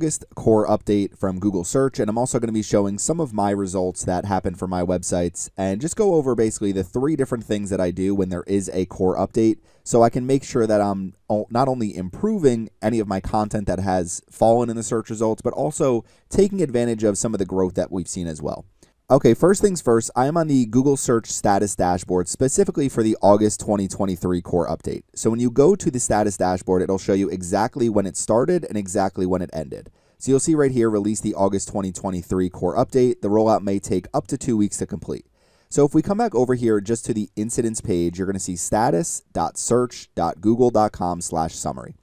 August core update from Google search and I'm also going to be showing some of my results that happen for my websites and just go over basically the three different things that I do when there is a core update so I can make sure that I'm not only improving any of my content that has fallen in the search results but also taking advantage of some of the growth that we've seen as well. Okay, first things first, I am on the Google Search Status Dashboard specifically for the August 2023 core update. So when you go to the status dashboard, it'll show you exactly when it started and exactly when it ended. So you'll see right here, release the August 2023 core update. The rollout may take up to two weeks to complete. So if we come back over here just to the incidents page, you're going to see status.search.google.com slash summary.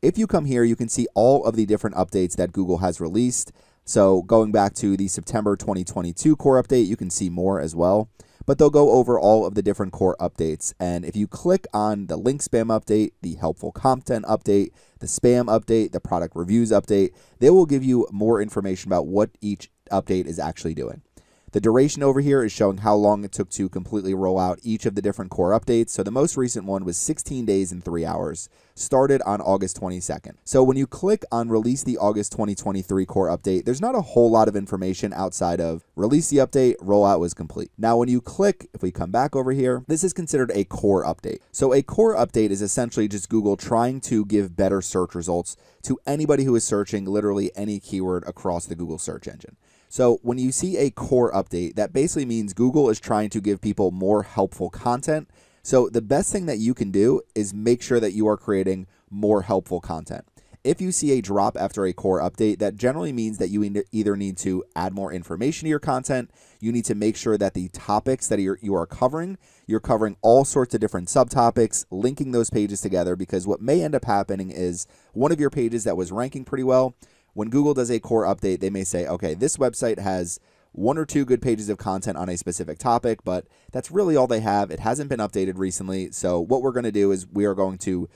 If you come here, you can see all of the different updates that Google has released. So going back to the September 2022 core update, you can see more as well. But they'll go over all of the different core updates. And if you click on the link spam update, the helpful content update, the spam update, the product reviews update, they will give you more information about what each update is actually doing. The duration over here is showing how long it took to completely roll out each of the different core updates. So the most recent one was 16 days and 3 hours, started on August 22nd. So when you click on release the August 2023 core update, there's not a whole lot of information outside of release the update, rollout was complete. Now when you click, if we come back over here, this is considered a core update. So a core update is essentially just Google trying to give better search results to anybody who is searching literally any keyword across the Google search engine. So when you see a core update, that basically means Google is trying to give people more helpful content. So the best thing that you can do is make sure that you are creating more helpful content. If you see a drop after a core update, that generally means that you either need to add more information to your content, you need to make sure that the topics that you're, you are covering, you're covering all sorts of different subtopics, linking those pages together, because what may end up happening is one of your pages that was ranking pretty well when Google does a core update, they may say, okay, this website has one or two good pages of content on a specific topic, but that's really all they have. It hasn't been updated recently. So what we're going to do is we are going to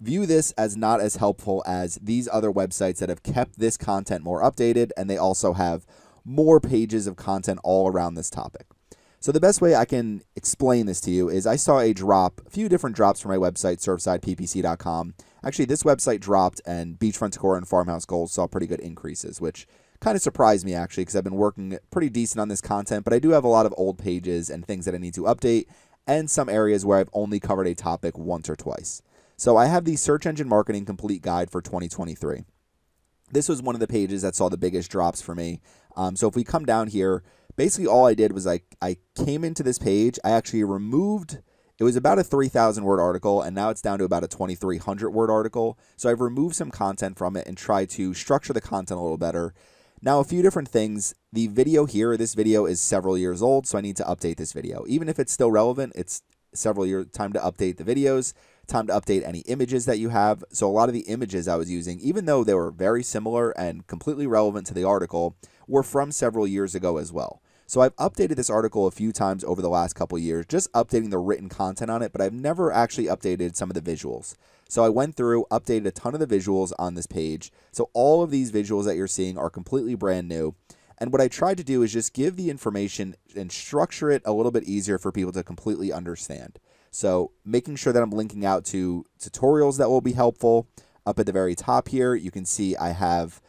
view this as not as helpful as these other websites that have kept this content more updated and they also have more pages of content all around this topic. So the best way I can explain this to you is I saw a drop, a few different drops from my website, surfsideppc.com. Actually, this website dropped and Beachfront Decor and Farmhouse Goals saw pretty good increases, which kind of surprised me actually because I've been working pretty decent on this content, but I do have a lot of old pages and things that I need to update and some areas where I've only covered a topic once or twice. So I have the Search Engine Marketing Complete Guide for 2023. This was one of the pages that saw the biggest drops for me. Um, so if we come down here, basically all I did was I, I came into this page, I actually removed, it was about a 3,000 word article, and now it's down to about a 2,300 word article. So I've removed some content from it and tried to structure the content a little better. Now, a few different things. The video here, this video is several years old, so I need to update this video. Even if it's still relevant, it's several years time to update the videos, time to update any images that you have. So a lot of the images I was using, even though they were very similar and completely relevant to the article, were from several years ago as well. So I've updated this article a few times over the last couple years, just updating the written content on it, but I've never actually updated some of the visuals. So I went through, updated a ton of the visuals on this page. So all of these visuals that you're seeing are completely brand new. And what I tried to do is just give the information and structure it a little bit easier for people to completely understand. So making sure that I'm linking out to tutorials that will be helpful. Up at the very top here, you can see I have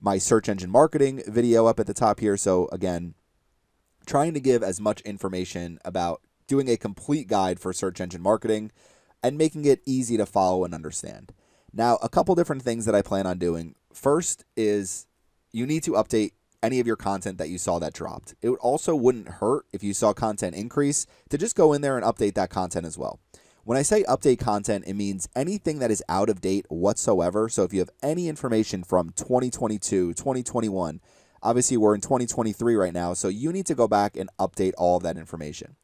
my search engine marketing video up at the top here. So again, trying to give as much information about doing a complete guide for search engine marketing and making it easy to follow and understand. Now, a couple different things that I plan on doing. First is you need to update any of your content that you saw that dropped. It also wouldn't hurt if you saw content increase to just go in there and update that content as well. When I say update content, it means anything that is out of date whatsoever. So if you have any information from 2022, 2021, obviously we're in 2023 right now, so you need to go back and update all of that information.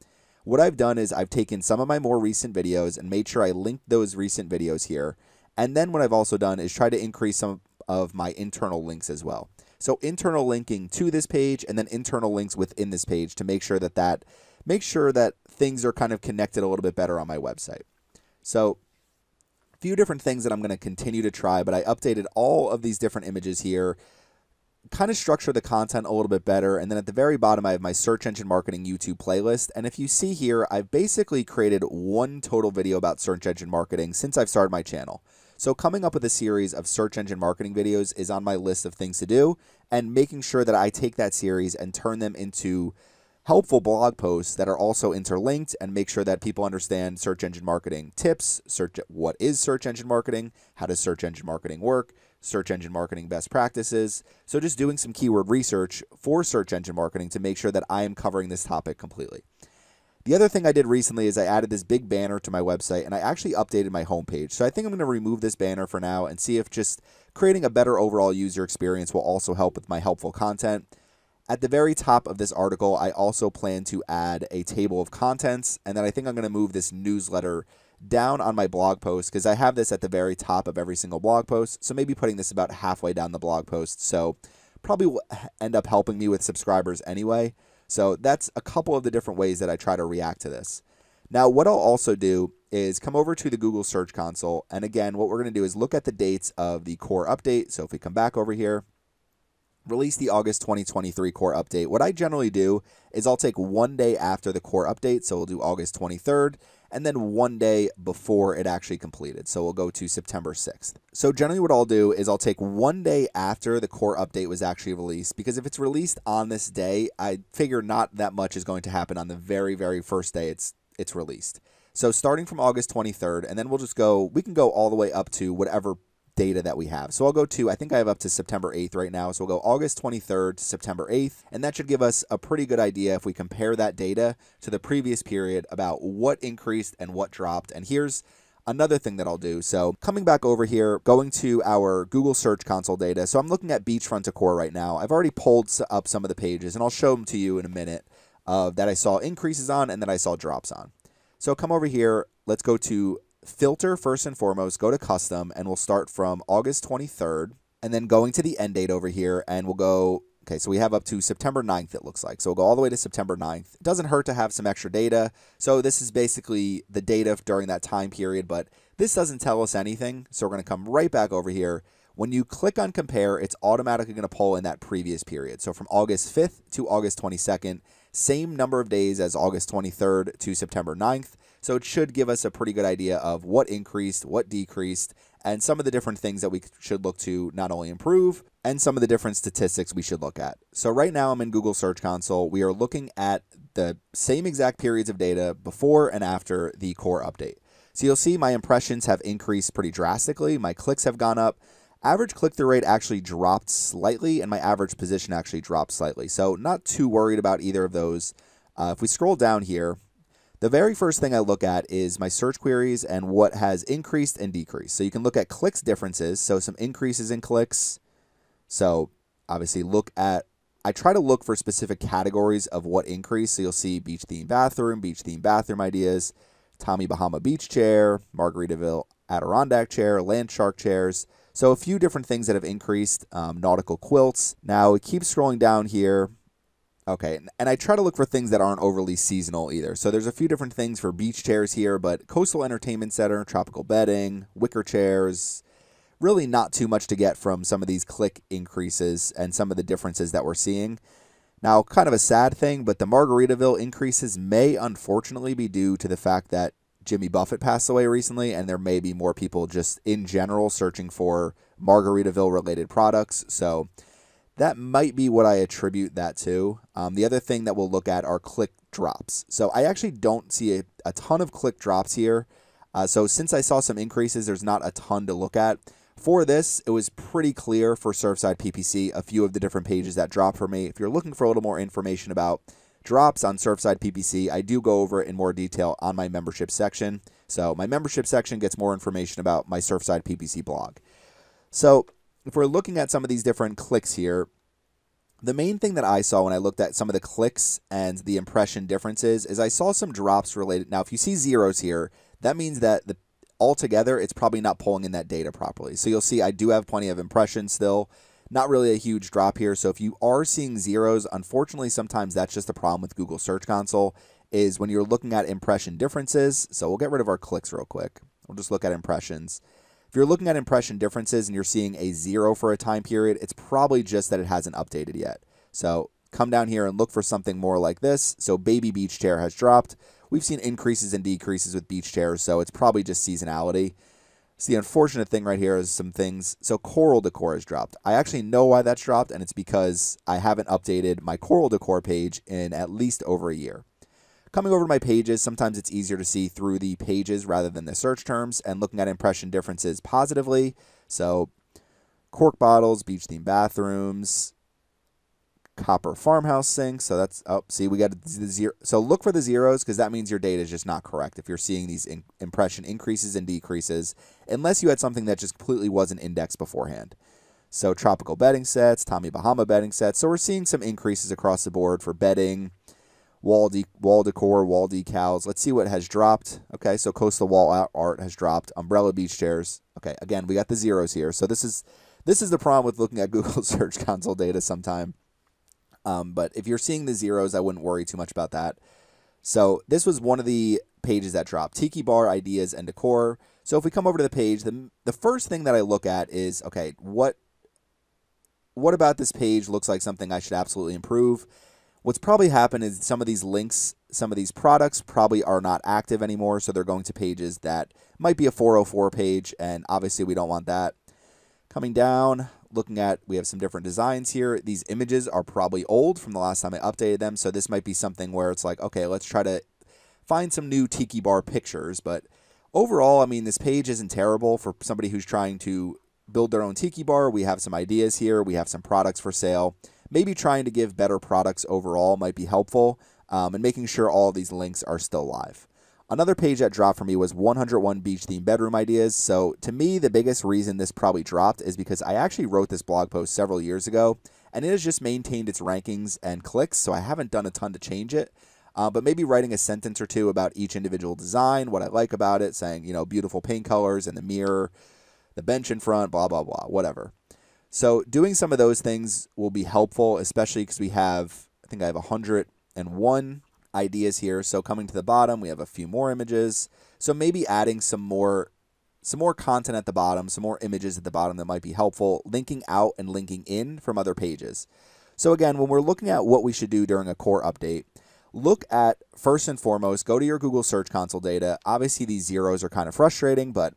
What I've done is I've taken some of my more recent videos and made sure I linked those recent videos here. And then what I've also done is try to increase some of my internal links as well. So internal linking to this page and then internal links within this page to make sure that that make sure that things are kind of connected a little bit better on my website. So a few different things that I'm going to continue to try, but I updated all of these different images here kind of structure the content a little bit better. And then at the very bottom, I have my search engine marketing YouTube playlist. And if you see here, I've basically created one total video about search engine marketing since I've started my channel. So, coming up with a series of search engine marketing videos is on my list of things to do, and making sure that I take that series and turn them into helpful blog posts that are also interlinked and make sure that people understand search engine marketing tips, search what is search engine marketing, how does search engine marketing work, search engine marketing best practices. So just doing some keyword research for search engine marketing to make sure that I am covering this topic completely. The other thing I did recently is I added this big banner to my website and I actually updated my homepage. So I think I'm going to remove this banner for now and see if just creating a better overall user experience will also help with my helpful content. At the very top of this article, I also plan to add a table of contents and then I think I'm going to move this newsletter down on my blog post because I have this at the very top of every single blog post. So maybe putting this about halfway down the blog post. So probably will end up helping me with subscribers anyway. So that's a couple of the different ways that I try to react to this. Now, what I'll also do is come over to the Google Search Console. And again, what we're going to do is look at the dates of the core update. So if we come back over here, release the August 2023 core update. What I generally do is I'll take one day after the core update. So we'll do August 23rd and then one day before it actually completed. So we'll go to September 6th. So generally what I'll do is I'll take one day after the core update was actually released because if it's released on this day, I figure not that much is going to happen on the very, very first day it's it's released. So starting from August 23rd, and then we'll just go, we can go all the way up to whatever data that we have. So I'll go to, I think I have up to September 8th right now. So we'll go August 23rd to September 8th. And that should give us a pretty good idea if we compare that data to the previous period about what increased and what dropped. And here's another thing that I'll do. So coming back over here, going to our Google Search Console data. So I'm looking at beachfront decor right now. I've already pulled up some of the pages and I'll show them to you in a minute uh, that I saw increases on and that I saw drops on. So come over here. Let's go to filter first and foremost, go to custom, and we'll start from August 23rd, and then going to the end date over here, and we'll go, okay, so we have up to September 9th, it looks like. So we'll go all the way to September 9th. It doesn't hurt to have some extra data. So this is basically the data during that time period, but this doesn't tell us anything. So we're going to come right back over here. When you click on compare, it's automatically going to pull in that previous period. So from August 5th to August 22nd, same number of days as August 23rd to September 9th. So it should give us a pretty good idea of what increased, what decreased, and some of the different things that we should look to not only improve, and some of the different statistics we should look at. So right now I'm in Google Search Console. We are looking at the same exact periods of data before and after the core update. So you'll see my impressions have increased pretty drastically. My clicks have gone up. Average click through rate actually dropped slightly, and my average position actually dropped slightly. So, not too worried about either of those. Uh, if we scroll down here, the very first thing I look at is my search queries and what has increased and decreased. So you can look at clicks differences, so some increases in clicks. So obviously look at, I try to look for specific categories of what increased. So you'll see beach theme bathroom, beach theme bathroom ideas, Tommy Bahama beach chair, Margaritaville Adirondack chair, land shark chairs. So a few different things that have increased, um, nautical quilts. Now we keep scrolling down here. Okay, and I try to look for things that aren't overly seasonal either. So there's a few different things for beach chairs here, but coastal entertainment center, tropical bedding, wicker chairs, really not too much to get from some of these click increases and some of the differences that we're seeing. Now, kind of a sad thing, but the Margaritaville increases may unfortunately be due to the fact that Jimmy Buffett passed away recently, and there may be more people just in general searching for Margaritaville related products. So that might be what I attribute that to. Um, the other thing that we'll look at are click drops. So I actually don't see a, a ton of click drops here. Uh, so since I saw some increases, there's not a ton to look at. For this, it was pretty clear for Surfside PPC, a few of the different pages that dropped for me. If you're looking for a little more information about drops on Surfside PPC, I do go over it in more detail on my membership section. So my membership section gets more information about my Surfside PPC blog. So if we're looking at some of these different clicks here, the main thing that I saw when I looked at some of the clicks and the impression differences is I saw some drops related. Now, if you see zeros here, that means that the altogether it's probably not pulling in that data properly. So you'll see I do have plenty of impressions still. Not really a huge drop here. So if you are seeing zeros, unfortunately, sometimes that's just a problem with Google Search Console is when you're looking at impression differences. So we'll get rid of our clicks real quick. We'll just look at impressions. If you're looking at impression differences and you're seeing a zero for a time period, it's probably just that it hasn't updated yet. So come down here and look for something more like this. So baby beach chair has dropped. We've seen increases and decreases with beach chairs, so it's probably just seasonality. So the unfortunate thing right here is some things. So coral decor has dropped. I actually know why that's dropped, and it's because I haven't updated my coral decor page in at least over a year. Coming over to my pages, sometimes it's easier to see through the pages rather than the search terms and looking at impression differences positively. So cork bottles, beach themed bathrooms, copper farmhouse sink. So that's oh, see, we got the zero. So look for the zeros because that means your data is just not correct. If you're seeing these in impression increases and decreases, unless you had something that just completely wasn't indexed beforehand. So tropical bedding sets, Tommy Bahama bedding sets. So we're seeing some increases across the board for bedding, wall de wall decor, wall decals. Let's see what has dropped. Okay, so coastal wall art has dropped. Umbrella beach chairs. Okay, again, we got the zeros here. So this is this is the problem with looking at Google Search Console data sometime. Um, but if you're seeing the zeros, I wouldn't worry too much about that. So this was one of the pages that dropped Tiki Bar ideas and decor. So if we come over to the page, the the first thing that I look at is okay, what what about this page looks like something I should absolutely improve? What's probably happened is some of these links, some of these products probably are not active anymore, so they're going to pages that might be a 404 page, and obviously we don't want that. Coming down, looking at, we have some different designs here. These images are probably old from the last time I updated them. So this might be something where it's like, okay, let's try to find some new Tiki Bar pictures. But overall, I mean, this page isn't terrible for somebody who's trying to build their own Tiki Bar. We have some ideas here. We have some products for sale. Maybe trying to give better products overall might be helpful. Um, and making sure all these links are still live. Another page that dropped for me was 101 beach themed bedroom ideas. So to me, the biggest reason this probably dropped is because I actually wrote this blog post several years ago, and it has just maintained its rankings and clicks. So I haven't done a ton to change it. Uh, but maybe writing a sentence or two about each individual design, what I like about it, saying, you know, beautiful paint colors and the mirror, the bench in front, blah, blah, blah, whatever. So doing some of those things will be helpful, especially because we have, I think I have 101 ideas here. So coming to the bottom, we have a few more images. So maybe adding some more some more content at the bottom, some more images at the bottom that might be helpful, linking out and linking in from other pages. So again, when we're looking at what we should do during a core update, look at first and foremost, go to your Google Search Console data. Obviously, these zeros are kind of frustrating, but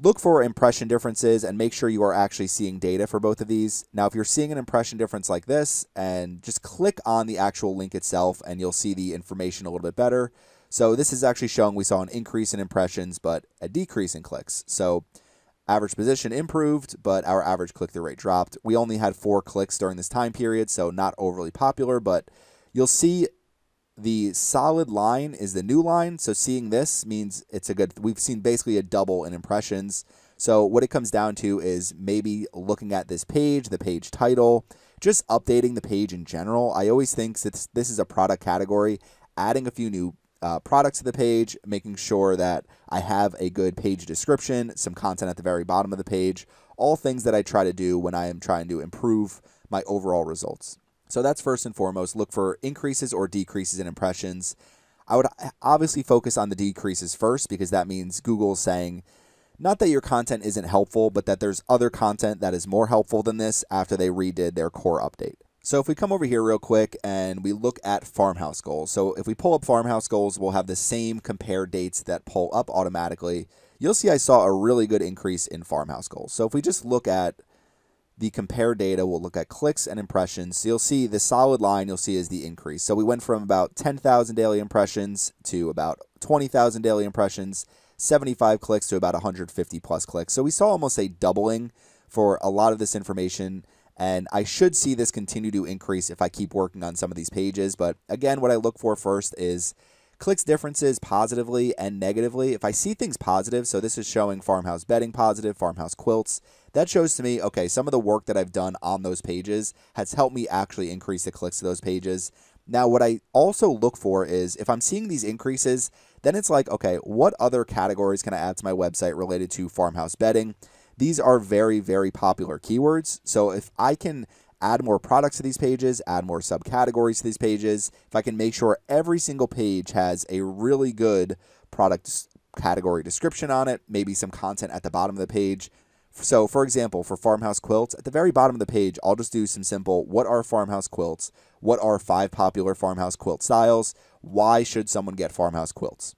look for impression differences and make sure you are actually seeing data for both of these. Now, if you're seeing an impression difference like this, and just click on the actual link itself and you'll see the information a little bit better. So this is actually showing we saw an increase in impressions, but a decrease in clicks. So average position improved, but our average click-through rate dropped. We only had four clicks during this time period, so not overly popular, but you'll see the solid line is the new line. So seeing this means it's a good, we've seen basically a double in impressions. So what it comes down to is maybe looking at this page, the page title, just updating the page in general. I always think that this is a product category, adding a few new uh, products to the page, making sure that I have a good page description, some content at the very bottom of the page, all things that I try to do when I am trying to improve my overall results. So that's first and foremost. Look for increases or decreases in impressions. I would obviously focus on the decreases first because that means Google's saying not that your content isn't helpful, but that there's other content that is more helpful than this after they redid their core update. So if we come over here real quick and we look at farmhouse goals. So if we pull up farmhouse goals, we'll have the same compare dates that pull up automatically. You'll see I saw a really good increase in farmhouse goals. So if we just look at the compare data, we'll look at clicks and impressions. So you'll see the solid line you'll see is the increase. So we went from about 10,000 daily impressions to about 20,000 daily impressions, 75 clicks to about 150 plus clicks. So we saw almost a doubling for a lot of this information. And I should see this continue to increase if I keep working on some of these pages. But again, what I look for first is clicks differences positively and negatively. If I see things positive, so this is showing farmhouse bedding positive, farmhouse quilts, that shows to me, okay, some of the work that I've done on those pages has helped me actually increase the clicks to those pages. Now, what I also look for is if I'm seeing these increases, then it's like, okay, what other categories can I add to my website related to farmhouse bedding? These are very, very popular keywords. So if I can add more products to these pages, add more subcategories to these pages, if I can make sure every single page has a really good product category description on it, maybe some content at the bottom of the page, so, for example, for farmhouse quilts, at the very bottom of the page, I'll just do some simple what are farmhouse quilts? What are five popular farmhouse quilt styles? Why should someone get farmhouse quilts?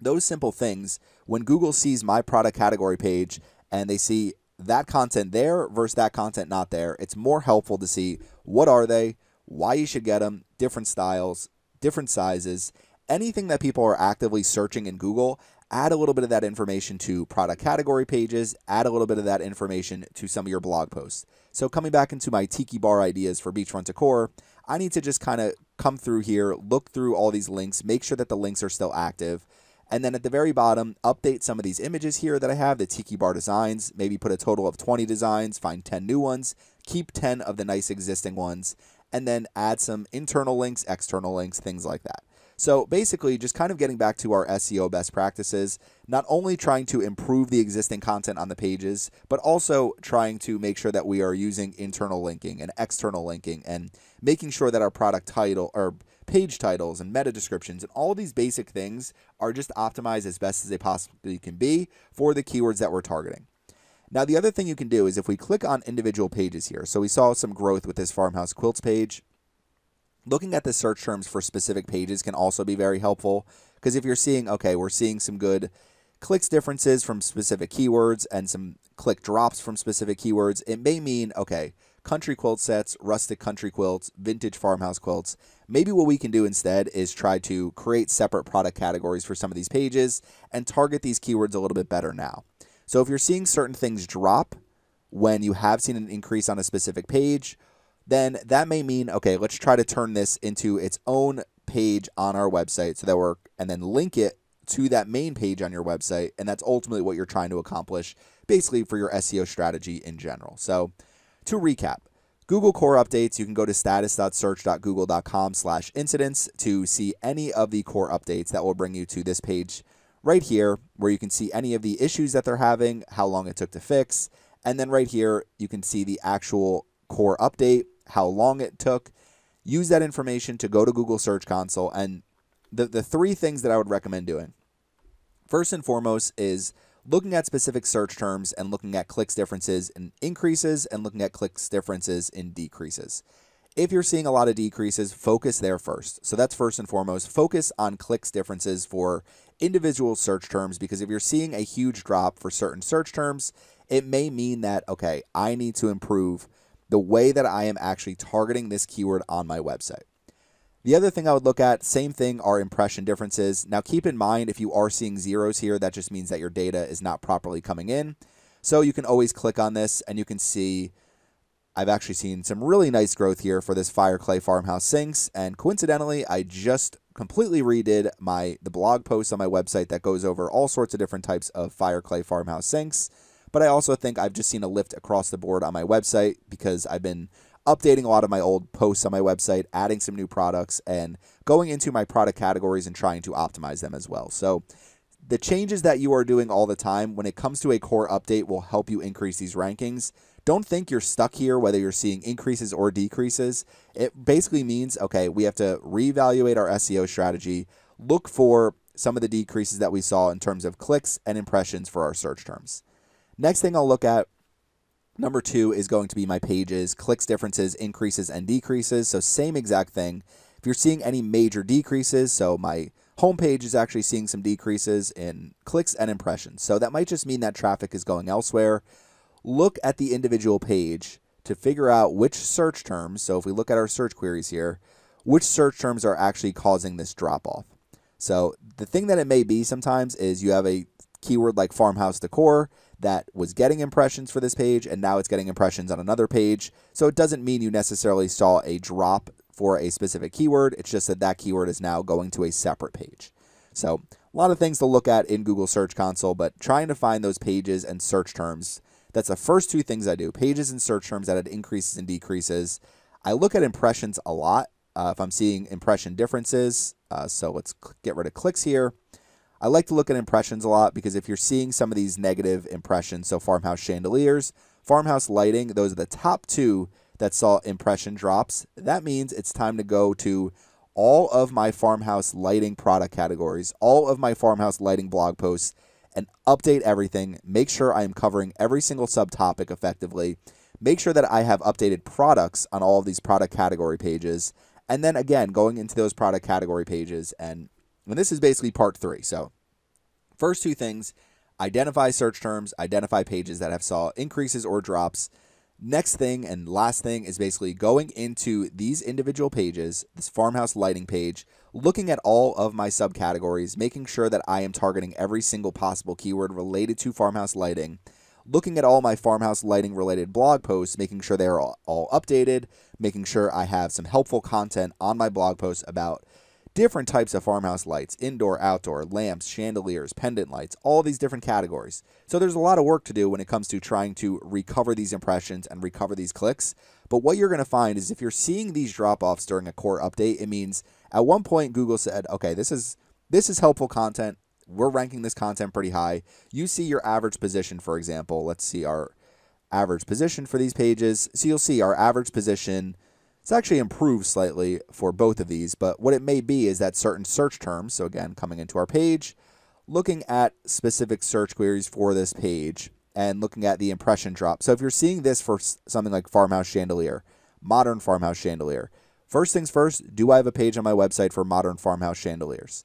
Those simple things when Google sees my product category page and they see that content there versus that content not there, it's more helpful to see what are they, why you should get them, different styles, different sizes, anything that people are actively searching in Google, add a little bit of that information to product category pages, add a little bit of that information to some of your blog posts. So coming back into my tiki bar ideas for beachfront decor, I need to just kind of come through here, look through all these links, make sure that the links are still active. And then at the very bottom, update some of these images here that I have, the tiki bar designs, maybe put a total of 20 designs, find 10 new ones, keep 10 of the nice existing ones, and then add some internal links, external links, things like that. So basically, just kind of getting back to our SEO best practices, not only trying to improve the existing content on the pages, but also trying to make sure that we are using internal linking and external linking and making sure that our product title or page titles and meta descriptions and all these basic things are just optimized as best as they possibly can be for the keywords that we're targeting. Now, the other thing you can do is if we click on individual pages here, so we saw some growth with this farmhouse quilts page. Looking at the search terms for specific pages can also be very helpful because if you're seeing, okay, we're seeing some good clicks differences from specific keywords and some click drops from specific keywords, it may mean, okay, country quilt sets, rustic country quilts, vintage farmhouse quilts. Maybe what we can do instead is try to create separate product categories for some of these pages and target these keywords a little bit better now. So if you're seeing certain things drop when you have seen an increase on a specific page, then that may mean, okay, let's try to turn this into its own page on our website so that we're, and then link it to that main page on your website. And that's ultimately what you're trying to accomplish, basically for your SEO strategy in general. So to recap, Google core updates, you can go to status.search.google.com slash incidents to see any of the core updates that will bring you to this page right here where you can see any of the issues that they're having, how long it took to fix, and then right here you can see the actual core update how long it took. Use that information to go to Google Search Console. And the, the three things that I would recommend doing first and foremost is looking at specific search terms and looking at clicks differences in increases and looking at clicks differences in decreases. If you're seeing a lot of decreases, focus there first. So that's first and foremost. Focus on clicks differences for individual search terms because if you're seeing a huge drop for certain search terms, it may mean that, okay, I need to improve the way that I am actually targeting this keyword on my website. The other thing I would look at, same thing, are impression differences. Now, keep in mind if you are seeing zeros here, that just means that your data is not properly coming in. So you can always click on this and you can see I've actually seen some really nice growth here for this fire clay farmhouse sinks. And coincidentally, I just completely redid my the blog post on my website that goes over all sorts of different types of fire clay farmhouse sinks. But I also think I've just seen a lift across the board on my website because I've been updating a lot of my old posts on my website, adding some new products, and going into my product categories and trying to optimize them as well. So the changes that you are doing all the time when it comes to a core update will help you increase these rankings. Don't think you're stuck here, whether you're seeing increases or decreases. It basically means, okay, we have to reevaluate our SEO strategy, look for some of the decreases that we saw in terms of clicks and impressions for our search terms. Next thing I'll look at, number two, is going to be my pages, clicks differences, increases, and decreases. So same exact thing. If you're seeing any major decreases, so my homepage is actually seeing some decreases in clicks and impressions. So that might just mean that traffic is going elsewhere. Look at the individual page to figure out which search terms, so if we look at our search queries here, which search terms are actually causing this drop off. So the thing that it may be sometimes is you have a keyword like farmhouse decor that was getting impressions for this page and now it's getting impressions on another page. So it doesn't mean you necessarily saw a drop for a specific keyword. It's just that that keyword is now going to a separate page. So a lot of things to look at in Google Search Console, but trying to find those pages and search terms. That's the first two things I do pages and search terms that had increases and decreases. I look at impressions a lot uh, if I'm seeing impression differences. Uh, so let's get rid of clicks here. I like to look at impressions a lot because if you're seeing some of these negative impressions, so farmhouse chandeliers, farmhouse lighting, those are the top two that saw impression drops. That means it's time to go to all of my farmhouse lighting product categories, all of my farmhouse lighting blog posts, and update everything. Make sure I am covering every single subtopic effectively. Make sure that I have updated products on all of these product category pages. And then again, going into those product category pages and and this is basically part three. So, First two things identify search terms, identify pages that have saw increases or drops. Next thing and last thing is basically going into these individual pages, this farmhouse lighting page, looking at all of my subcategories, making sure that I am targeting every single possible keyword related to farmhouse lighting, looking at all my farmhouse lighting related blog posts, making sure they are all, all updated, making sure I have some helpful content on my blog posts about different types of farmhouse lights indoor, outdoor, lamps, chandeliers, pendant lights, all these different categories. So there's a lot of work to do when it comes to trying to recover these impressions and recover these clicks. But what you're going to find is if you're seeing these drop offs during a core update, it means at one point Google said, okay, this is this is helpful content. We're ranking this content pretty high. You see your average position, for example. Let's see our average position for these pages. So you'll see our average position it's actually improved slightly for both of these, but what it may be is that certain search terms, so again, coming into our page, looking at specific search queries for this page and looking at the impression drop. So if you're seeing this for something like farmhouse chandelier, modern farmhouse chandelier, first things first, do I have a page on my website for modern farmhouse chandeliers?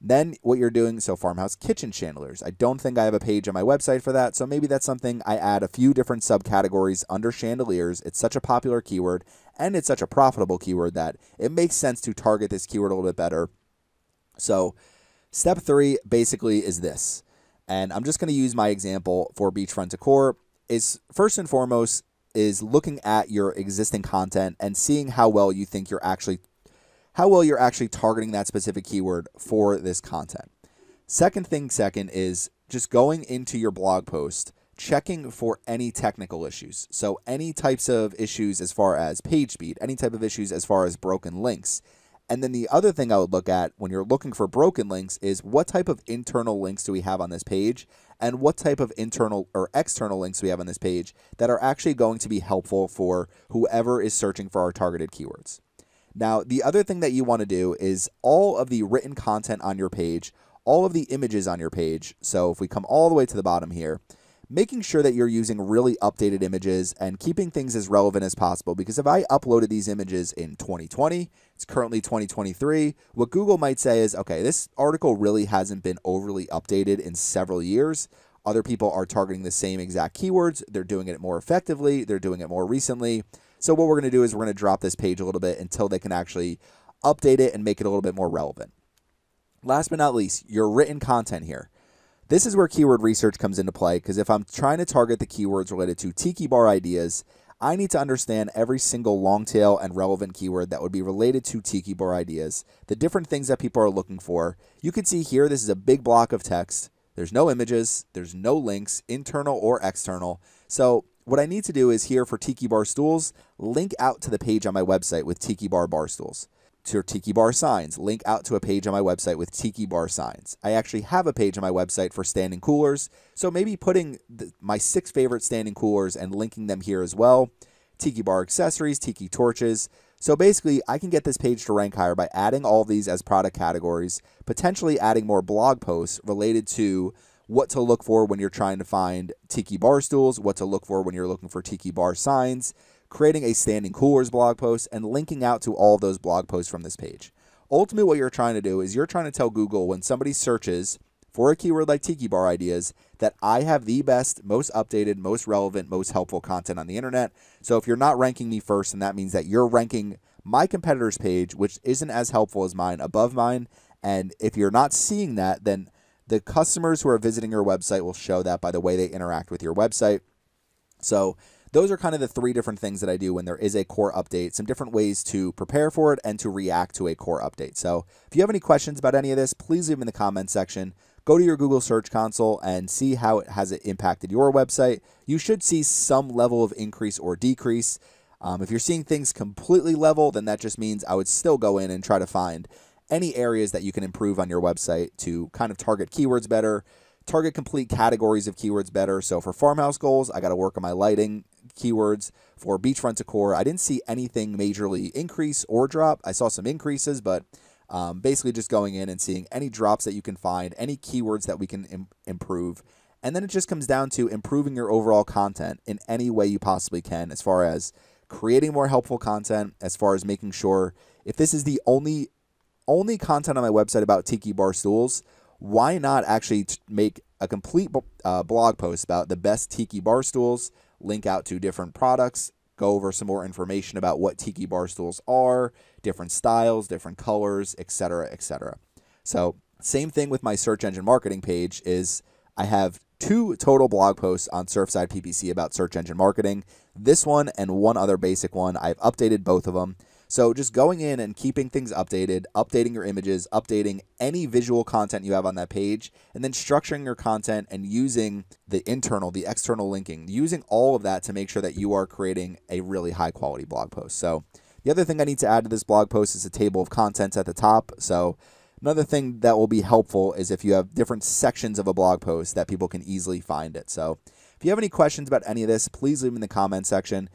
Then what you're doing, so farmhouse kitchen chandeliers. I don't think I have a page on my website for that, so maybe that's something I add a few different subcategories under chandeliers. It's such a popular keyword and it's such a profitable keyword that it makes sense to target this keyword a little bit better. So step three basically is this, and I'm just going to use my example for beachfront decor. Is first and foremost is looking at your existing content and seeing how well you think you're actually how well you're actually targeting that specific keyword for this content. Second thing, second, is just going into your blog post, checking for any technical issues. So, any types of issues as far as page speed, any type of issues as far as broken links. And then the other thing I would look at when you're looking for broken links is what type of internal links do we have on this page and what type of internal or external links we have on this page that are actually going to be helpful for whoever is searching for our targeted keywords. Now, the other thing that you want to do is all of the written content on your page, all of the images on your page. So if we come all the way to the bottom here, making sure that you're using really updated images and keeping things as relevant as possible. Because if I uploaded these images in 2020, it's currently 2023, what Google might say is, okay, this article really hasn't been overly updated in several years. Other people are targeting the same exact keywords. They're doing it more effectively. They're doing it more recently. So what we're going to do is we're going to drop this page a little bit until they can actually update it and make it a little bit more relevant. Last but not least, your written content here. This is where keyword research comes into play because if I'm trying to target the keywords related to tiki bar ideas, I need to understand every single long tail and relevant keyword that would be related to tiki bar ideas, the different things that people are looking for. You can see here, this is a big block of text. There's no images, there's no links, internal or external. So what I need to do is here for Tiki Bar Stools, link out to the page on my website with Tiki Bar Bar Stools. To Tiki Bar Signs, link out to a page on my website with Tiki Bar Signs. I actually have a page on my website for standing coolers, so maybe putting the, my six favorite standing coolers and linking them here as well. Tiki Bar accessories, Tiki torches. So basically, I can get this page to rank higher by adding all these as product categories, potentially adding more blog posts related to what to look for when you're trying to find tiki bar stools, what to look for when you're looking for tiki bar signs, creating a standing coolers blog post, and linking out to all those blog posts from this page. Ultimately, what you're trying to do is you're trying to tell Google when somebody searches for a keyword like tiki bar ideas that I have the best, most updated, most relevant, most helpful content on the internet. So if you're not ranking me first, then that means that you're ranking my competitor's page, which isn't as helpful as mine, above mine. And if you're not seeing that, then the customers who are visiting your website will show that by the way they interact with your website. So, those are kind of the three different things that I do when there is a core update, some different ways to prepare for it and to react to a core update. So, if you have any questions about any of this, please leave them in the comment section. Go to your Google Search Console and see how it has it impacted your website. You should see some level of increase or decrease. Um, if you're seeing things completely level, then that just means I would still go in and try to find any areas that you can improve on your website to kind of target keywords better, target complete categories of keywords better. So for farmhouse goals, I got to work on my lighting keywords. For beachfront decor, I didn't see anything majorly increase or drop. I saw some increases, but um, basically just going in and seeing any drops that you can find, any keywords that we can Im- improve. And then it just comes down to improving your overall content in any way you possibly can, as far as creating more helpful content, as far as making sure if this is the only only content on my website about tiki bar stools, why not actually make a complete uh, blog post about the best tiki bar stools, link out to different products, go over some more information about what tiki bar stools are, different styles, different colors, etc., etc. So, same thing with my search engine marketing page is I have two total blog posts on Surfside PPC about search engine marketing. This one and one other basic one. I've updated both of them. So just going in and keeping things updated, updating your images, updating any visual content you have on that page, and then structuring your content and using the internal, the external linking, using all of that to make sure that you are creating a really high quality blog post. So the other thing I need to add to this blog post is a table of contents at the top. So Another thing that will be helpful is if you have different sections of a blog post that people can easily find it. So if you have any questions about any of this, please leave them in the comment section.